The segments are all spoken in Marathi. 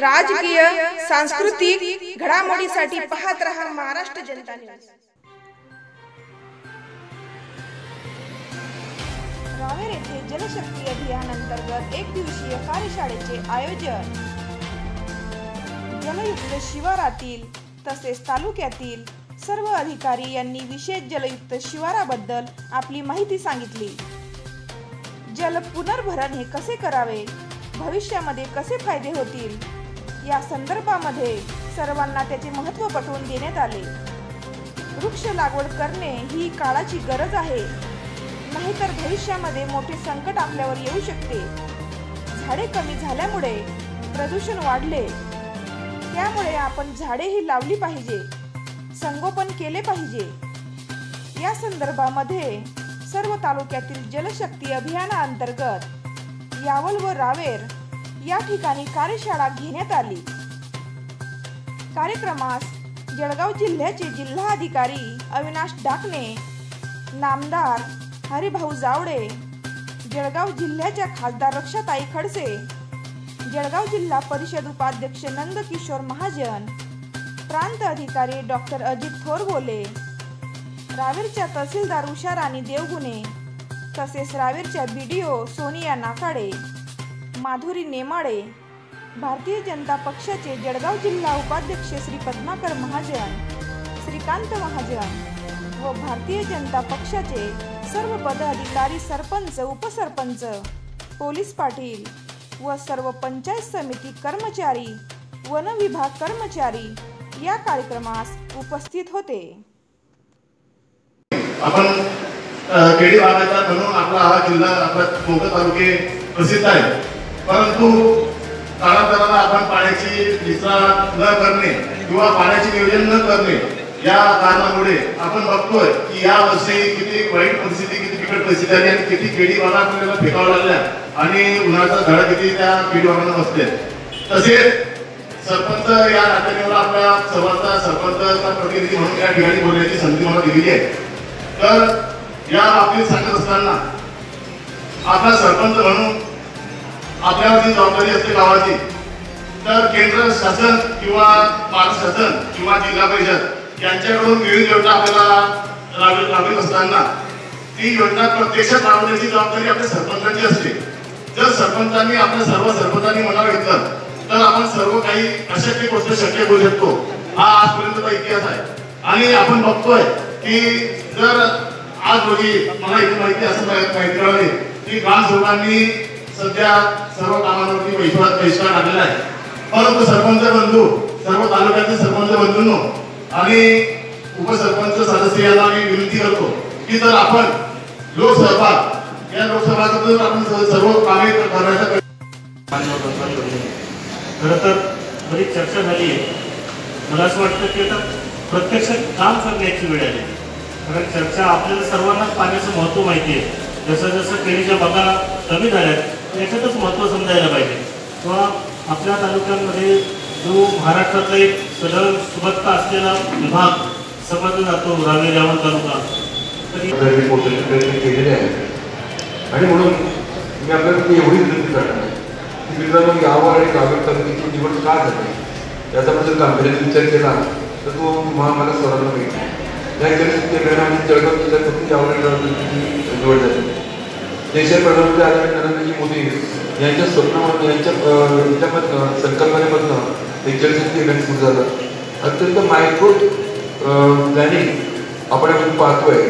राजकीय सांस्कृतिक घडामोडीसाठी पाहत रहा महाराष्ट्र जनता न्यूज. रावेर येथे जलशक्ती अभियान अंतर्गत एक दिवसीय कार्यशाळेचे आयोजन. जलयुक्त शिवारातील तसेच तालुक्यातील सर्व अधिकारी यांनी विशेष जलयुक्त शिवाराबद्दल आपली माहिती सांगितली. जल पुनर्भरण हे कसे करावे? भविष्यामध्ये कसे फायदे होतील? या संदर्भामध्ये सर्वांना त्याचे महत्त्व पटवून देण्यात आले. वृक्ष लागवड करणे ही काळाची गरज आहे. नाहीतर भविष्यामध्ये मोठे संकट आपल्यावर येऊ शकते. झाडे कमी झाल्यामुळे प्रदूषण वाढले. त्यामुळे आपण झाडेही लावली पाहिजे. संगोपन केले पाहिजे. या संदर्भामध्ये सर्व तालुक्यातील जलशक्ती अभियानाअंतर्गत यावल व रावेर या ठिकाणी कार्यशाळा घेण्यात आली. कार्यक्रमास जळगाव जिल्ह्याचे जिल्हाधिकारी अविनाश डाकणे नामदार हरिभाऊ जावडे जळगाव जिल्ह्याच्या खासदार रक्षाताई खडसे जळगाव जिल्हा परिषद उपाध्यक्ष नंदकिशोर महाजन प्रांत अधिकारी डॉक्टर अजित थोरबोले रावेरच्या तहसीलदार उषा राणी देवगुणे तसेच रावेरच्या B D O Sonia Nakade Madhuri Nemade Bharatiya Janata पक्षाचे जळगाव जिल्हा उपाध्यक्ष श्री पद्माकर महाजन श्रीकांत महाजन व भारतीय जनता पक्षाचे सर्व पदाधिकारी सरपंच उपसरपंच पोलीस पाटील व सर्व पंचायत समिती कर्मचारी वन विभाग कर्मचारी या कार्यक्रमास उपस्थित होते. आपण केडी भागाचा म्हणून आपला हा जिल्हा आपला मोग तालुके प्रसिद्ध आहे. परंतु काळांतराला आपण पाण्याची निचरा न करणे किंवा पाण्याचे नियोजन न करणे या कारणामुळे आपण बघतोय की या वर्षी किती वाईट परिस्थिती किती बिकट परिस्थिती आली आणि किती केडी बागा आपल्याला फेकावं लागल्या. आणि उन्हाचा धडा किती त्या केडी बागांना बसते तसेच सरपंच या नात्याने आपल्या सर्वांचा सरपंचचा प्रतिनिधी म्हणून या ठिकाणी बोलण्याची संधी मला दिलेली आहे. तर या बाबतीत सांगत असताना आपला सरपंच म्हणून आपल्यावर जी जबाबदारी असते गावाची. तर केंद्र शासन किंवा महाराष्ट्र शासन किंवा जिल्हा परिषद यांच्याकडून विविध योजना आपल्याला राबवित राबवित असताना ती योजना प्रत्यक्षात राबवण्याची जबाबदारी आपल्या सरपंचांची असते. जर सरपंचांनी आपल्या सर्व सरपंचांनी मनावर घेतलं तर आपण सर्व काही अशक्य गोष्ट शक्य करू शकतो. हा आजपर्यंतचा इतिहास आहे. आणि आपण बघतोय की जर आज रोजी मला इथे माहिती असं माहिती माहिती कळाली की ग्रामसेवकांनी सध्या सर्व कामांवरती बहिष्कार बहिष्कार टाकलेला आहे. परंतु सरपंच बंधू सर्व तालुक्याचे सरपंच बंधूंनो आणि उपसरपंच सदस्य यांना मी विनंती करतो की जर आपण लोकसभा या आपण सर्व कामे खरं तर बरीच चर्चा झाली आहे. मला असं वाटतं की आता प्रत्यक्ष काम करण्याची वेळ आली. कारण चर्चा आपल्याला सर्वांना पाण्याचं महत्त्व माहिती आहे. जसं जसं केळीच्या बागा कमी झाल्यात याच्यातच महत्त्व समजायला पाहिजे. किंवा आपल्या तालुक्यांमध्ये जो महाराष्ट्रातला एक सदळ सुबत्ता असलेला विभाग समजला जातो रावेर यावल तालुका. तरी केलेले आहेत आणि म्हणून मी आपल्याकडे एवढी विनंती करणार की मित्रांनो यावर आणि कागद तालुक्याची निवड का झाली? याचा जर गांभीर्याने विचार केला तर तो महा मला सर्वांना मिळतो या जलशक्ती अभियानामध्ये जळगाव जिल्ह्यात फक्त यावरची निवड झाली. देशात प्रधानमंत्री आदरणीय नरेंद्रजी मोदी यांच्या स्वप्नामधून यांच्या याच्यामधनं संकल्पनेमधनं एक जलशक्ती अभियान सुरू झालं. अत्यंत मायक्रो प्लॅनिंग आपण आपण पाहतोय.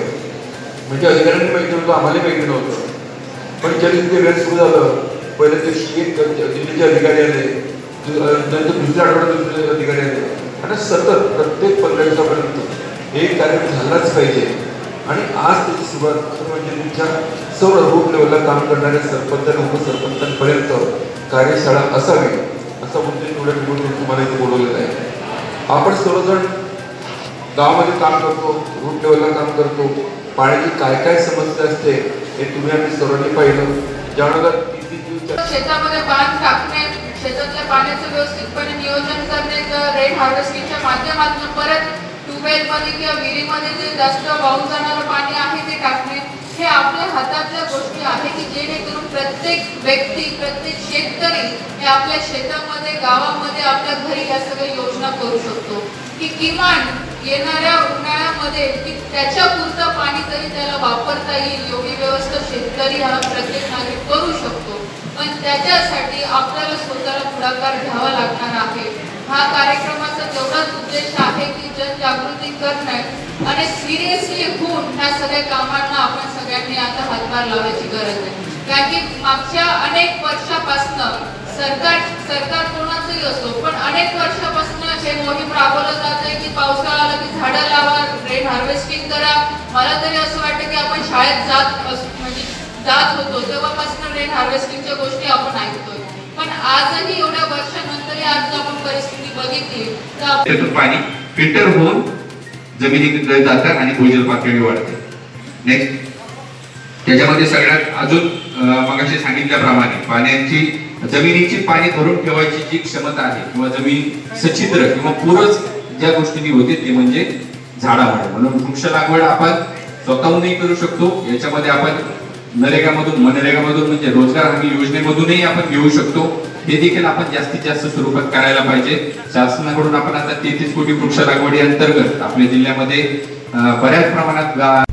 म्हणजे अधिकाऱ्यांनी माहिती नव्हतं आम्हालाही माहिती नव्हतं. पण ज्यावेळी तिथे वेळ सुरू झालं पहिल्या दिवशी एक दिल्लीचे अधिकारी आले नंतर दुसऱ्या आठवड्यात अधिकारी आले. आणि सतत प्रत्येक पंधरा दिवसापर्यंत हे कार्यक्रम झालाच पाहिजे. आणि आज त्याची सुरुवात म्हणजे तुमच्या सर्व रूट लेवलला काम करणाऱ्या सरपंच आणि उपसरपंचांपर्यंत कार्यशाळा असावी असा मुद्दे एवढ्या निवडणूक तुम्हाला इथे बोलवलेला आहे. आपण सर्वजण गावामध्ये काम करतो रूट लेवलला काम करतो. पाण्याची काय काय समस्या असते हे तुम्ही आम्ही सर्वांनी पाहिलं. ज्यावेळेला शेतामध्ये बांध टाकणे शेतातल्या पाण्याचं व्यवस्थितपणे नियोजन करणे रेन हार्वेस्टिंगच्या माध्यमातून परत ट्यूबवेलमध्ये किंवा विहिरीमध्ये जे जास्त वाहून जाणारं पाणी आहे ते टाकणे हे आपल्या हातातल्या गोष्टी आहे की जेणेकरून प्रत्येक व्यक्ती प्रत्येक शेतकरी हे आपल्या शेतामध्ये गावामध्ये आपल्या घरी या सगळ्या योजना करू शकतो. की किमान येणाऱ्या उन्हाळ्यामध्ये की त्याच्या पुरतं पाणी तरी त्याला वापरता येईल एवढी व्यवस्था शेतकरी हा प्रत्येक नागरिक करू शकतो. पण त्याच्यासाठी आपल्याला स्वतःला पुढाकार घ्यावा लागणार आहे. हा कार्यक्रमाचा तेवढाच उद्देश आहे की जनजागृती करणे आणि सिरियसली होऊन ह्या सगळ्या कामांना आपण सगळ्यांनी आता हातभार लावायची गरज आहे. कारण की मागच्या अनेक वर्षापासनं सरकार सरकार कोणाचंही असो पण अनेक वर्षापासून हे मोहीम राबवलं जात आहे की पावसाळा आला की झाडं लावा रेन हार्वेस्टिंग करा. मला तरी असं वाटतं की आपण शाळेत जात म्हणजे जात होतो. तेव्हापासून रेन हार्वेस्टिंगच्या गोष्टी आपण ऐकतोय. पण आजही एवढ्या वर्षानंतरही आज जर आपण परिस्थिती बघितली तर पाणी फिल्टर होऊन जमिनीकडे जातं आणि भूजल पातळी वाढते. नेक्स्ट त्याच्यामध्ये सगळ्यात अजून मगाशी सांगितल्याप्रमाणे पाण्याची जमिनीची पाणी भरून ठेवायची जी क्षमता आहे किंवा जमीन सचित्र किंवा पूरच ज्या गोष्टींनी होते ते म्हणजे झाडामुळे म्हणून वृक्ष लागवड आपण स्वतःहूनही करू शकतो. याच्यामध्ये आपण नरेगामधून मनरेगामधून म्हणजे रोजगार हमी योजनेमधूनही आपण घेऊ शकतो. हे देखील आपण जास्तीत जास्त स्वरूपात करायला पाहिजे. शासनाकडून आपण आता तेहतीस कोटी वृक्ष लागवडी अंतर्गत आपल्या जिल्ह्यामध्ये बऱ्याच प्रमाणात